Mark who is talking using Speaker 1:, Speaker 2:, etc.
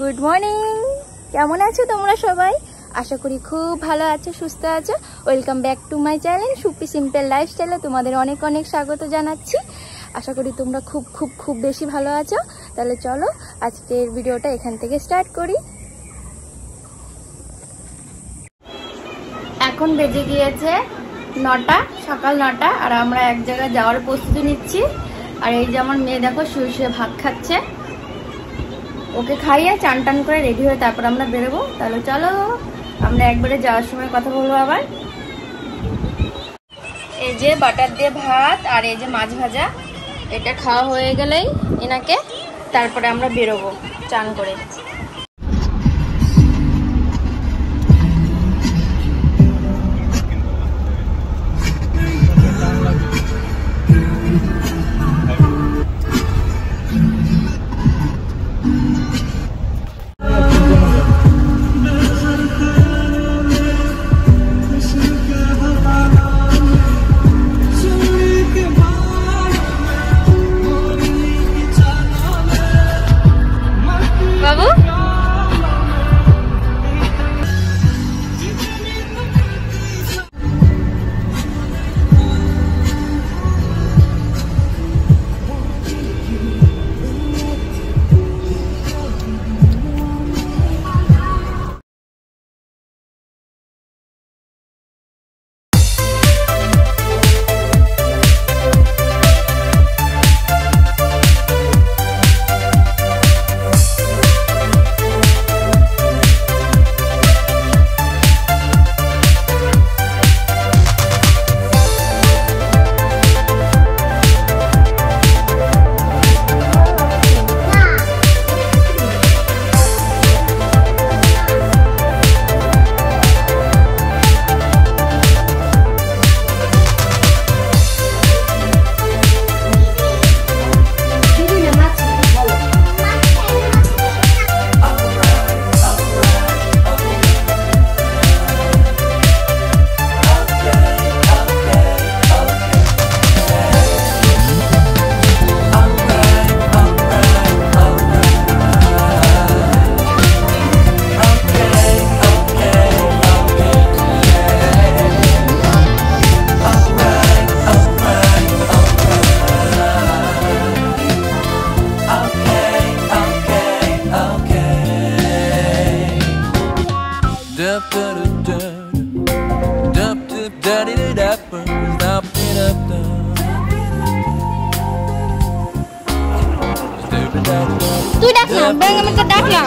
Speaker 1: Good morning কেমন আছো তোমরা সবাই? আশা করি খুব ভালো আছো, সুস্থ আছো। Welcome back to my channel super simple লাইফস্টাইলে তোমাদের অনেক অনেক স্বাগত জানাচ্ছি। আশা করি তোমরা খুব খুব খুব বেশি ভালো আছো। তাহলে চলো আজকের ভিডিওটা এখান থেকে স্টার্ট করি। এখন বেজে গিয়েছে নটা, সকাল নটা, আর আমরা এক জায়গায় যাওয়ার প্রস্তুতি নিচ্ছি। আর এই যে আমার মেয়ে দেখো, শুয়ে শুয়ে ভাত খাচ্ছে। ওকে খাইয়ে চান টান করে রেডি হয়ে তারপর আমরা বেরোবো। তাহলে চলো, আমরা একবারে যাওয়ার সময় কথা বলব আবার। এই যে বাটার দিয়ে ভাত আর এই যে মাছ ভাজা, এটা খাওয়া হয়ে গেলেই এনাকে তারপরে আমরা বেরোবো চান করে।
Speaker 2: up da da da da da da da da da
Speaker 1: Tôi đắt nhở,
Speaker 2: bên em có đắt nhở